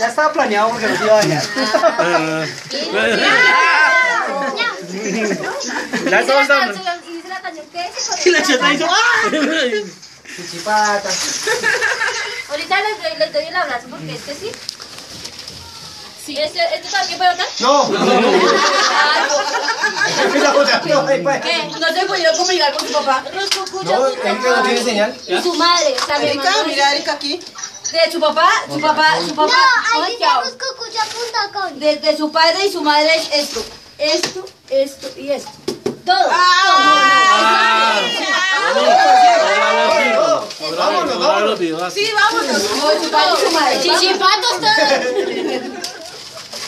Ya estaba planeado porque no se iba a dice la canción, ¿qué es? Y la chata hizo ¡ah! Chichipata. Ahorita les doy, les doy el abrazo porque este sí. Sí. ¿Este, este también puede votar? No. ¿Qué? ¿No se pudieron comunicar con su papá? No, no tiene señal. Y su madre también. Erika, mandó- mira Erika aquí. De su papá, su papá, su papá. Ay, chao. cucucha.com. De, de su padre y su madre es esto. Esto, esto y esto. Todo. Vámonos, vámonos. Sí, vámonos. todo. Su padre y su madre. Chichipatos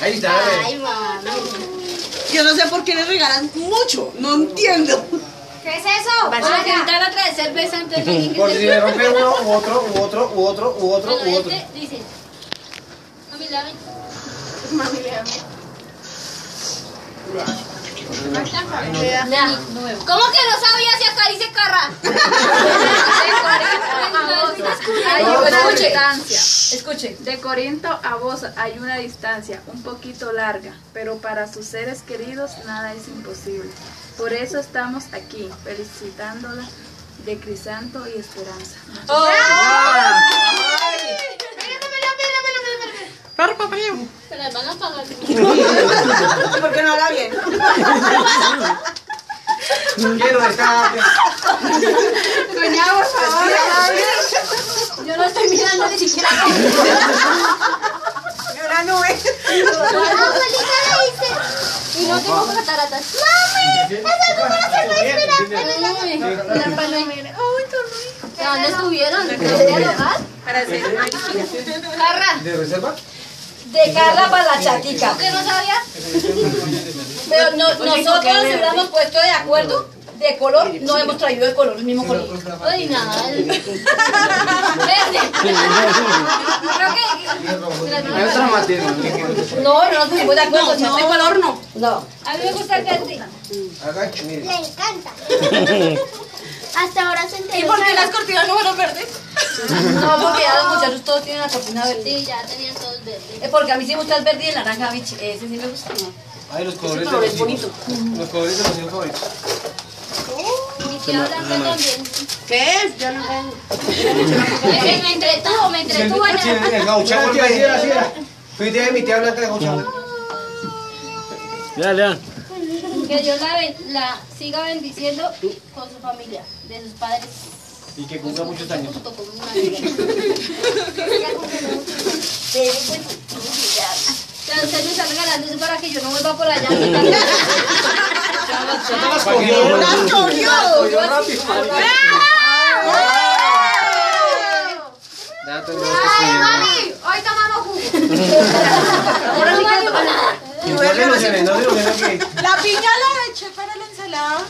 Ahí está. Ay, mamá. Yo no sé por qué le regalan mucho. No entiendo. ¿Qué es eso? Van a necesitar la otra de cerveza, entonces tienen que Por si le rompe uno, u otro, u otro, u otro, u otro, u otro. este dice. Mami, la ven. Lea. ¿Cómo que no sabía si acá dice carra? Ay, Hay una escuche, distancia. escuche. De Corinto a vos hay una distancia un poquito larga, pero para sus seres queridos nada es imposible. Por eso estamos aquí, felicitándola de Crisanto y Esperanza. Se las van a pagar. ¿Por qué no habla bien? Quiero estar. Doña, por favor. Yo no estoy mirando ni siquiera. Una nube. Abuelita le dice, Y no tengo cataratas. mami, esa es como la. Uy, la palomera. ¿De dónde estuvieron? ¿De dialogar? Carra. ¿De reserva? De Carla para la chatica. ¿Qué no sabía? Pero no, nosotros nos hubiéramos puesto de acuerdo de color, no hemos traído el color, el mismo color. Ay, nada. Verde. Creo que. Es. No, no nos pusimos de acuerdo. No, de color no. No. A mí me gusta el mire. Le encanta. Hasta ahora se enteró. ¿Y por qué las cortinas no fueron verdes? No, porque ya los muchachos todos tienen la cortina verde. Sí, ya tenían todos verdes. Es porque a mí sí me gusta el verde y el naranja, bichi. Ese sí me gusta. Ay, los colores de color los es hijos. bonito. Los colores de los hijos favoritos. Mi tía Blanca también. ¿Qué? Ya no. Eh, Me entretuvo, me entretuvo en sí, el... gauchado. Así era, así. Fui de mi tía blanca de gauchado. Ya, ya. Que Dios la, la siga bendiciendo con su familia, de sus padres. Y que cumpla muchos años. Junto con una amiga. Sí, pues, ya. Ya usted me está regalando eso para que yo no vuelva por allá. Las cogió. ¡Las cogió! Lo Mami, hoy tomamos jugo. Ahora sí que nada. No que... La piña la eché para la ensalada.